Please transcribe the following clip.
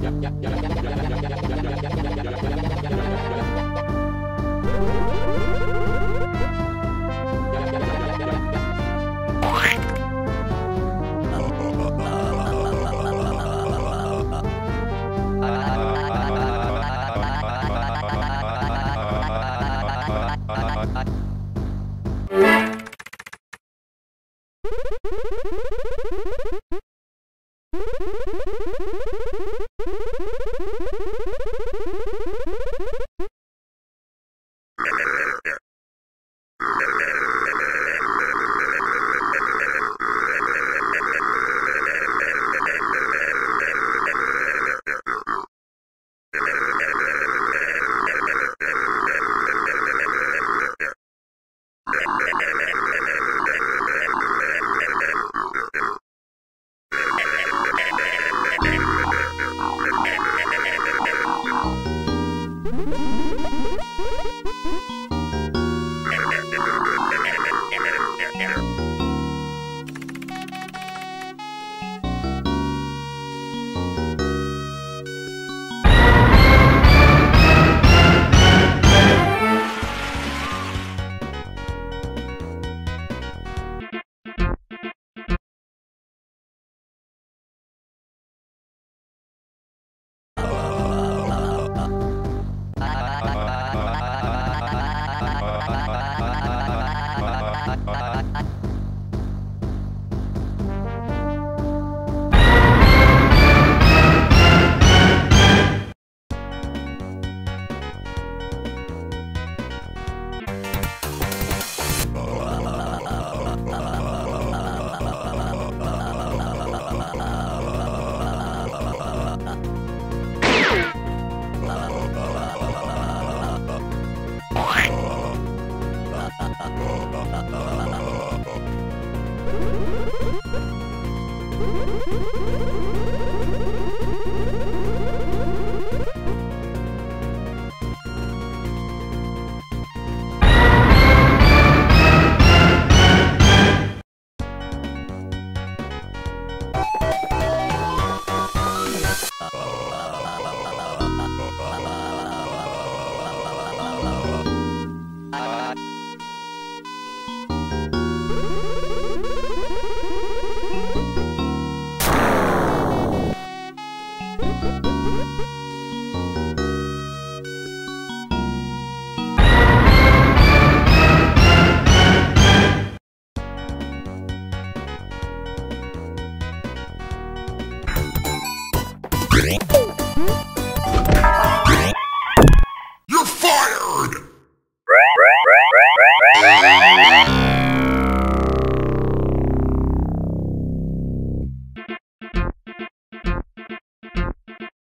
yeah, yeah, yeah. 拜拜拜拜拜 Thank you. Green.